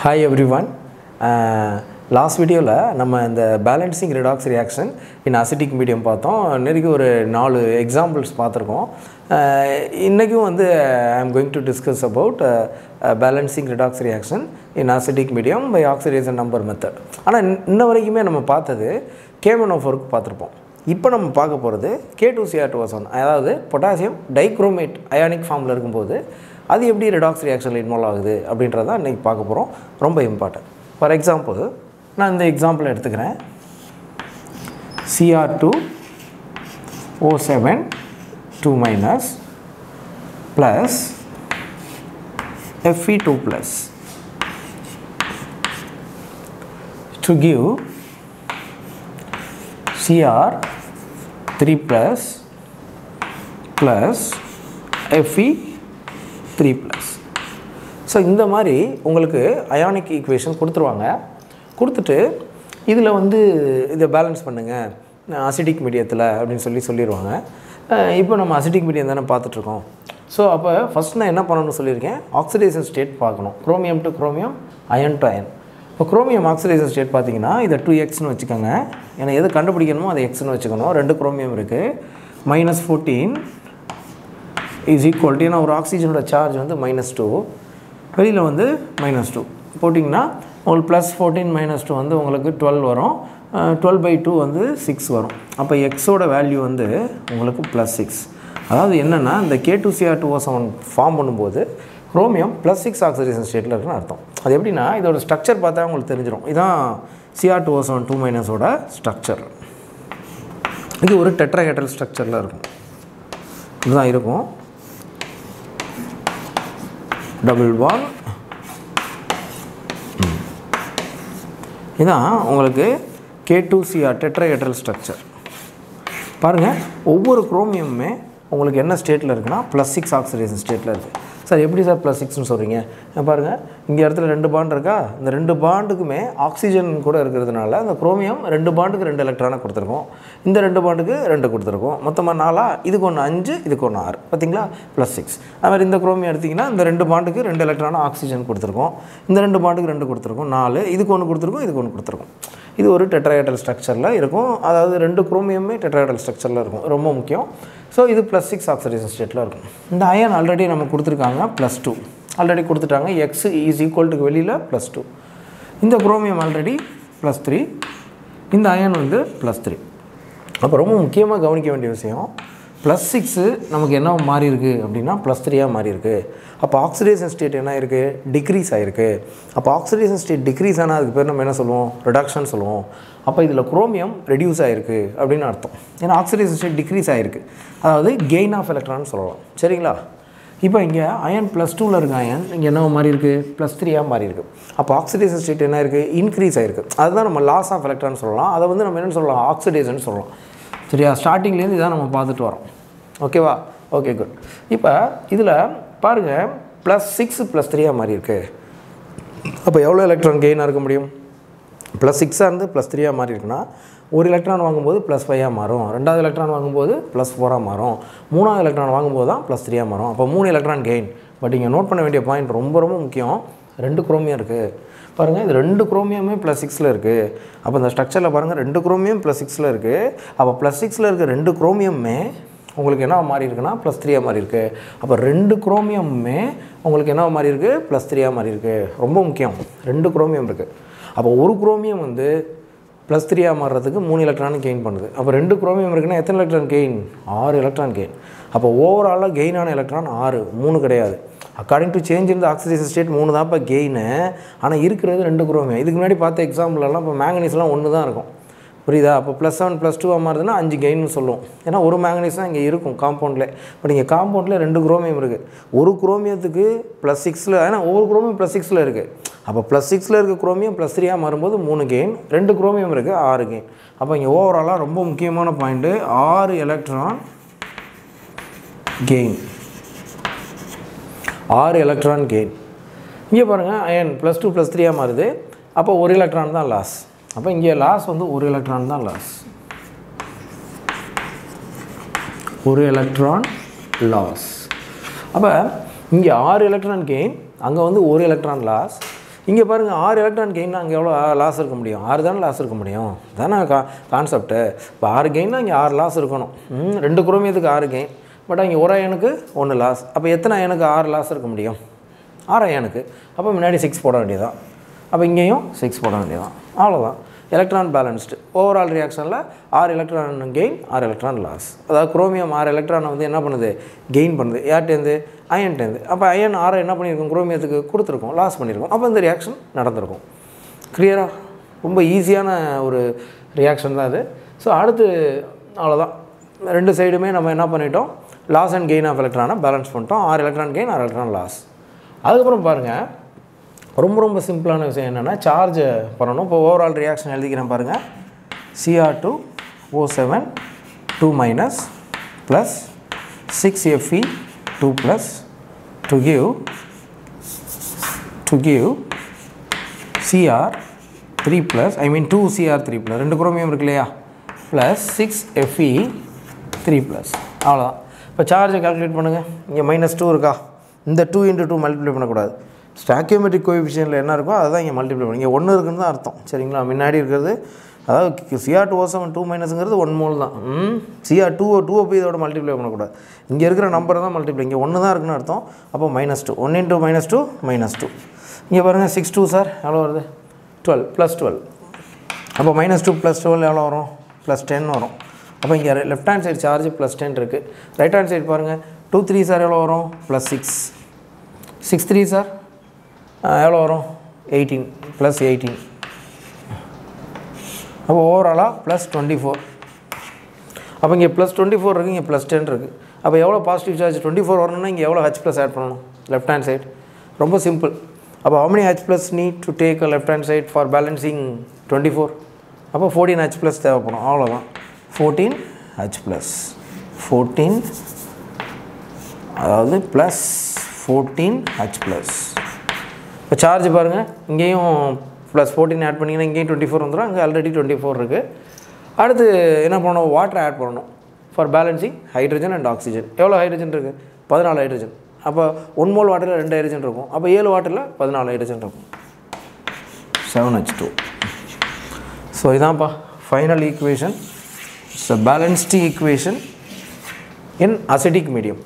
Hi every one last வீடியோவில் நம்ம இந்த balancing redox reaction in acidic medium பார்த்தோம். நெருக்கி ஒரு நாலு எக்ஸாம்பிள்ஸ் பார்த்துருக்கோம். Uh, இன்றைக்கும் வந்து I am going to discuss about balancing redox reaction in acidic medium by oxidation number method ஆனால் இன்ன வரைக்குமே நம்ம பார்த்தது கேமன் ஆஃப் ஒர்க் பார்த்துருப்போம். இப்போ நம்ம பார்க்க போகிறது K two CR two one அதாவது பொட்டாசியம் டைக்ரோமேட் அயானிக் ஃபார்மில் இருக்கும்போது அது எப்படி ரெடாக்ஸ் ரியாக்ஷனில் இன்வால்வ் ஆகுது அப்படின்றத இன்றைக்கி பார்க்க போகிறோம் ரொம்ப இம்பார்ட்டன்ட் ஃபார் எக்ஸாம்பிள் நான் இந்த எக்ஸாம்பிள் எடுத்துக்கிறேன். CR two O seven two minus plus FE two plus to give Cr 3 plus plus Fe three plus so இந்த மாதிரி உங்களுக்கு அயானிக் ஈக்குவேஷன் கொடுத்துருவாங்க. கொடுத்துட்டு இதில் வந்து இதை பேலன்ஸ் பண்ணுங்கள் அசிட்டிக் மீடியத்தில் அப்படின்னு சொல்லி சொல்லிடுவாங்க இப்போ நம்ம அசிட்டிக் மீடியம் தானே பார்த்துட்ருக்கோம். ஸோ அப்போ ஃபஸ்ட் நான் என்ன பண்ணணும்னு சொல்லியிருக்கேன்? ஆக்சிடேஷன் ஸ்டேட் பார்க்கணும். Chromium to chromium iron to iron இப்போ குரோமியம் ஆக்சிடேஷன் ஸ்டேட் பார்த்தீங்கன்னா இதை டூ எக்ஸ்னு வச்சுக்கோங்க. ஏன்னா எது கண்டுபிடிக்கணுமோ அதை எக்ஸ்னு வச்சுக்கணும். ரெண்டு குரோமியம் இருக்குது minus fourteen is equal to ஏன்னா ஒரு ஆக்சிஜனோட சார்ஜ் வந்து மைனஸ் டூ வெளியில் வந்து மைனஸ் டூ போட்டிங்கன்னா உங்களுக்கு ப்ளஸ் ஃபோர்டீன் மைனஸ் டூ வந்து உங்களுக்கு டுவெல் வரும். டுவெல் பை டூ வந்து சிக்ஸ் வரும். அப்போ எக்ஸோட வேல்யூ வந்து உங்களுக்கு ப்ளஸ் சிக்ஸ் அதாவது என்னென்னா இந்த K two CR two O seven form பண்ணும்போது குரோமியம் ப்ளஸ் சிக்ஸ் ஆக்சிடேஷன் ஸ்டேட்டில் இருக்குன்னு அர்த்தம். அது எப்படின்னா இதோட ஸ்ட்ரக்சர் பார்த்தா உங்களுக்கு தெரிஞ்சிடும் இதான் CR two O seven two மைனஸோட structure இது ஒரு டெட்ராஹெட்ரல் ஸ்ட்ரக்சரில் இருக்கும். இதுதான் இருக்கும். டபுள் ஒன் இதான் உங்களுக்கு K two CR tetrahedral structure பாருங்கள் ஒவ்வொரு குரோமியமுமே உங்களுக்கு என்ன ஸ்டேட்டில் இருக்குன்னா ப்ளஸ் சிக்ஸ் ஆக்சிடேஷன் ஸ்டேட்டில் இருக்குது சார் எப்படி சார் ப்ளஸ் சிக்ஸ்னு சொல்கிறீங்க பாருங்கள் இங்கே இடத்துல ரெண்டு பாண்ட் இருக்கா? இந்த ரெண்டு பாண்டுக்குமே ஆக்சிஜன் கூட இருக்கிறதுனால அந்த குரோமியம் ரெண்டு பாண்டுக்கு ரெண்டு எலக்ட்ரானை கொடுத்துருக்கோம். இந்த ரெண்டு பாண்டுக்கு ரெண்டு கொடுத்துருக்கோம். மொத்தமாக நாலா இதுக்கு ஒன்று அஞ்சு இதுக்கு ஒன்று ஆறு. பார்த்தீங்களா ப்ளஸ் சிக்ஸ் அதுமாதிரி இந்த குரோமியம் எடுத்திங்கன்னா இந்த ரெண்டு பாண்டுக்கு ரெண்டு எலக்ட்ரானும் ஆக்சிஜன் கொடுத்துருக்கோம். இந்த ரெண்டு பாண்டுக்கு ரெண்டு கொடுத்துருக்கோம். நாலு இதுக்கு ஒன்று கொடுத்துருக்கோம் இதுக்கு ஒன்று கொடுத்துருக்கோம். இது ஒரு டெட்ராய்டல் ஸ்ட்ரக்சரில் இருக்கும். அதாவது ரெண்டு குரோமியமே டெட்ராய்டல் ஸ்ட்ரக்சரில் இருக்கும். ரொம்ப முக்கியம். ஸோ இது ப்ளஸ் சிக்ஸ் ஆக்சிடேஷன் ஸ்டேட்டில் இருக்கும். இந்த அயன் ஆல்ரெடி நம்ம கொடுத்துருக்காங்க ப்ளஸ் டூ ஆல்ரெடி கொடுத்துட்டாங்க எக்ஸ் இஸ் ஈக்குவல்ட்டுக்கு வெளியில் ப்ளஸ் டூ இந்த குரோமியம் ஆல்ரெடி ப்ளஸ் த்ரீ இந்த அயன் வந்து ப்ளஸ் த்ரீ அப்போ ரொம்ப முக்கியமாக கவனிக்க வேண்டிய விஷயம் ப்ளஸ் சிக்ஸு நமக்கு என்ன மாறி இருக்குது அப்படின்னா ப்ளஸ் த்ரீயாக மாறி இருக்குது அப்போ ஆக்சிடேஷன் ஸ்டேட் என்ன இருக்குது டிக்ரீஸ் ஆகிருக்கு அப்போ ஆக்சிடேஷன் ஸ்டேட் டிக்ரீஸ் ஆனால் அதுக்கு பேர் நம்ம என்ன சொல்லுவோம்? ரிடக்ஷன் சொல்லுவோம். அப்போ இதில் குரோமியம் ரெடியூஸ் ஆகிருக்கு அப்படின்னு அர்த்தம். ஏன்னா ஆக்சிடேஷன் ஸ்டேட் டிக்ரீஸ் ஆகிருக்கு அதாவது கெயின் ஆஃப் எலக்ட்ரான் சொல்லலாம். சரிங்களா? இப்போ இங்கே அயன் ப்ளஸ் டூவில் இருக்க அயன் இங்கே என்ன மாறி இருக்குது ப்ளஸ் த்ரீயாக மாறி இருக்குது அப்போ ஆக்சிடேஷன் ஸ்டேட் என்ன இருக்குது இன்க்ரீஸ் ஆகிருக்கு அதுதான் நம்ம லாஸ் ஆஃப் எலக்ட்ரான் சொல்லலாம். அதை வந்து நம்ம என்னென்னு சொல்லலாம்? ஆக்சிடேஷன் சொல்லலாம். சரியா? ஸ்டார்டிங்லேருந்து இதான் நம்ம பார்த்துட்டு வரோம். ஓகேவா ஓகே குட் இப்போ இதில் பாருங்கள் ப்ளஸ் சிக்ஸ் ப்ளஸ் த்ரீயாக மாறி இருக்கு. அப்போ எவ்வளோ எலக்ட்ரான் கெயினாக இருக்க முடியும்? ப்ளஸ் சிக்ஸாக இருந்து ப்ளஸ் த்ரீயாக மாறி இருக்குன்னா ஒரு எலக்ட்ரான் வாங்கும்போது ப்ளஸ் ஃபைவாக மாறும். ரெண்டாவது எலக்ட்ரான் வாங்கும்போது ப்ளஸ் ஃபோராக மாறும். மூணாவது எலக்ட்ரான் வாங்கும்போது தான் ப்ளஸ் த்ரீயாக மாறும். அப்போ மூணு எலக்ட்ரான் கெயின் பட் இங்கே நோட் பண்ண வேண்டிய பாயிண்ட் ரொம்ப ரொம்ப முக்கியம். ரெண்டு குரோமியம் இருக்குது பாருங்கள் இது ரெண்டு குரோமியமே ப்ளஸ் சிக்ஸில் இருக்குது அப்போ இந்த ஸ்ட்ரக்சரில் பாருங்கள் ரெண்டு குரோமியம் ப்ளஸ் சிக்ஸில் இருக்குது அப்போ ப்ளஸ் சிக்ஸில் இருக்க ரெண்டு குரோமியமே உங்களுக்கு என்ன மாறி இருக்குன்னா ப்ளஸ் த்ரீயாக மாறி இருக்குது அப்போ ரெண்டு குரோமியமுமே உங்களுக்கு என்ன மாறி இருக்குது ப்ளஸ் த்ரீயாக மாறி இருக்குது ரொம்ப முக்கியம். ரெண்டு குரோமியம் இருக்குது அப்போ ஒரு குரோமியம் வந்து ப்ளஸ் த்ரீயாக மாறுறதுக்கு மூணு எலக்ட்ரான் கெயின் பண்ணுது. அப்போ ரெண்டு குரோமியம் இருக்குன்னா எத்தனை எலக்ட்ரான் கெயின் ஆறு எலக்ட்ரான் கெயின் அப்போ ஓவராலாக கெயினான எலக்ட்ரான் ஆறு. மூணு கிடையாது. அக்கார்டிங் டு சேஞ்ச் இந்த ஆக்சிஜன் ஸ்டேட் மூணு தான் இப்போ கெயின் ஆனால் இருக்கிறது ரெண்டு குரோமியம். இதுக்கு முன்னாடி பார்த்த எக்ஸாம்பிளெல்லாம் இப்போ மேங்கனீஸ்லாம் ஒன்று தான் இருக்கும். புரியுதா? அப்போ ப்ளஸ் செவன் ப்ளஸ் டூவாக மாறுதுன்னா அஞ்சு கெயின்னு சொல்லுவோம். ஏன்னா ஒரு மேங்கனீஸ் தான் இங்கே இருக்கும் காம்பவுண்டில் பட் இங்கே காம்பவுண்டில் ரெண்டு குரோமியம் இருக்குது ஒரு குரோமியத்துக்கு ப்ளஸ் சிக்ஸில் ஏன்னா ஒவ்வொரு குரோமியம் ப்ளஸ் சிக்ஸில் இருக்குது அப்போ ப்ளஸ் சிக்ஸில் இருக்க குரோமியம் ப்ளஸ் த்ரீயாக மாறும்போது மூணு கெயின் ரெண்டு குரோமியம் இருக்குது ஆறு கெயின் அப்போ இங்கே ஓவராலாக ரொம்ப முக்கியமான பாயிண்ட்டு ஆறு எலக்ட்ரான் கெயின் ஆறு எலக்ட்ரான் கெயின் இங்கே பாருங்கள் அயன் ப்ளஸ் டூ ப்ளஸ் த்ரீயாக மாறுது. அப்போ ஒரு எலக்ட்ரான் தான் லாஸ் அப்போ இங்கே லாஸ் வந்து ஒரு எலக்ட்ரான் தான் லாஸ் ஒரு எலக்ட்ரான் லாஸ் அப்போ இங்கே ஆறு எலக்ட்ரான் கெயின் அங்கே வந்து ஒரு எலக்ட்ரான் லாஸ் இங்கே பாருங்கள் ஆறு எலக்ட்ரான் கெயின்னா அங்கே எவ்வளோ லாஸ் இருக்க முடியும்? ஆறு தானே லாஸ் இருக்க முடியும்? தானே கா கான்செப்ட்டு இப்போ ஆறு கெயின்னா இங்கே ஆறு லாஸ் இருக்கணும். ம், ரெண்டு குரோமியத்துக்கு ஆறு கெயின் பட் இங்கே ஒரு அயனுக்கு ஒன்று லாஸ் அப்போ எத்தனை அயனுக்கு ஆறு லாஸ் இருக்க முடியும்? ஆறு அயனுக்கு. அப்போ முன்னாடி சிக்ஸ் போட வேண்டியதான் அப்போ இங்கேயும் சிக்ஸ் போட வேண்டியதான் அவ்வளோதான் எலக்ட்ரான் பேலன்ஸ்டு ஓவரால் ரியாக்ஷனில் ஆறு எலக்ட்ரான் கெயின் ஆறு எலக்ட்ரான் லாஸ் அதாவது குரோமியம் ஆறு எலக்ட்ரானை வந்து என்ன பண்ணுது? கெயின் பண்ணுது. யார்ட்டேருந்து அயன்ட்டேருந்து அப்போ அயன் ஆறு என்ன பண்ணியிருக்கோம்? குரோமியத்துக்கு கொடுத்துருக்கோம். லாஸ் பண்ணியிருக்கோம். அப்போ இந்த ரியாக்ஷன் நடந்திருக்கும். கிளியராக ரொம்ப ஈஸியான ஒரு ரியாக்ஷன் தான் இது ஸோ அடுத்து அவ்வளோதான் ரெண்டு சைடுமே நம்ம என்ன பண்ணிட்டோம்? லாஸ் அண்ட் கெயின் ஆஃப் எலக்ட்ரானை பேலன்ஸ் பண்ணிட்டோம். ஆறு எலக்ட்ரான் கெயின் ஆறு எலக்ட்ரான் லாஸ் அதுக்கப்புறம் பாருங்கள் ரொம்ப ரொம்ப சிம்பிளான விஷயம் என்னென்னா சார்ஜ் பண்ணணும். இப்போ ஓவரால் ரியாக்ஷன் எழுதிக்கிறேன் பாருங்கள் CR two O seven two minus plus six FE two plus to give to give CR three plus I mean two CR three plus ரெண்டு குரோமியம் இருக்கு இல்லையா? Plus six FE three plus அவ்வளோதான் இப்போ சார்ஜை calculate பண்ணுங்கள் இங்கே minus two இருக்கா? இந்த டூ இன்ட்டு டூ மல்டிப்ளை பண்ணக்கூடாது. ஸ்டாக்கியோமெட்ரிக் கோஎஃபிஷியனில் என்ன இருக்கோ அதை தான் இங்கே மல்டிப்ளை பண்ணி. இங்கே ஒன்று இருக்குன்னு தான் அர்த்தம். சரிங்களா? முன்னாடி இருக்கிறது அதாவது CR two O seven two மைனஸுங்கிறது one mole தான். ம்? சிஆர் டூ டூ போய் இதோட மல்டிப்ளை பண்ணக்கூடாது. இங்கே இருக்கிற நம்பர் தான் மல்டிப்ளை இங்கே ஒன்று தான் இருக்குன்னு அர்த்தம். அப்போ minus two one into minus two minus two இங்கே பாருங்கள் சிக்ஸ் டூ சார் எவ்வளோ வருது? டுவெல் ப்ளஸ் டுவெல் அப்போ மைனஸ் டூ ப்ளஸ் டுவெல் எவ்வளோ வரும்? ப்ளஸ் டென் வரும். அப்போ இங்கே left hand side charge plus ten இருக்குது ரைட் ஹேண்ட் சைடு பாருங்கள் டூ த்ரீ சார் எவ்வளோ வரும்? Plus six six three sir எவ்வளோ வரும்? எயிட்டீன் ப்ளஸ் எயிட்டீன் அப்போ ஓவராலாக ப்ளஸ் டுவெண்ட்டி ஃபோர் அப்போ இங்கே ப்ளஸ் டுவெண்ட்டி ஃபோர் இருக்குது இங்கே ப்ளஸ் டென் இருக்குது அப்போ எவ்வளோ பாசிட்டிவ் சார்ஜ் டுவெண்ட்டி ஃபோர் வரணும்னா இங்கே எவ்வளோ ஹெச் ப்ளஸ் ஆட் பண்ணணும்? லெஃப்ட் ஹேண்ட் சைடு ரொம்ப சிம்பிள் அப்போ how many H plus need to take a left hand side for balancing twenty four அப்போ ஃபோர்டீன் ஹெச் ப்ளஸ் தேவைப்படும். அவ்வளோதான் ஃபோர்டீன் ஹச் ப்ளஸ் ஃபோர்டீன் அதாவது ப்ளஸ் ஃபோர்டீன் ஹச் ப்ளஸ் இப்போ charge பாருங்கள் இங்கேயும் plus fourteen add பண்ணிங்கன்னா இங்கேயும் டுவெண்ட்டி ஃபோர் வந்துடும் அங்கே ஆல்ரெடி டுவெண்ட்டி ஃபோர் இருக்குது அடுத்து என்ன பண்ணணும்? வாட்டர் ஆட் பண்ணணும். For balancing hydrogen and oxygen எவ்வளோ ஹைட்ரஜன் இருக்குது பதினாலு ஹைட்ரஜன் அப்போ ஒன் மோல் வாட்டரில் ரெண்டு ஹைட்ரஜன் இருக்கும். அப்போ ஏழு வாட்டரில் பதினாலு ஹைட்ரஜன் இருக்கும். Seven H two so இதான்ப்பா final equation it's a balanced equation in acidic medium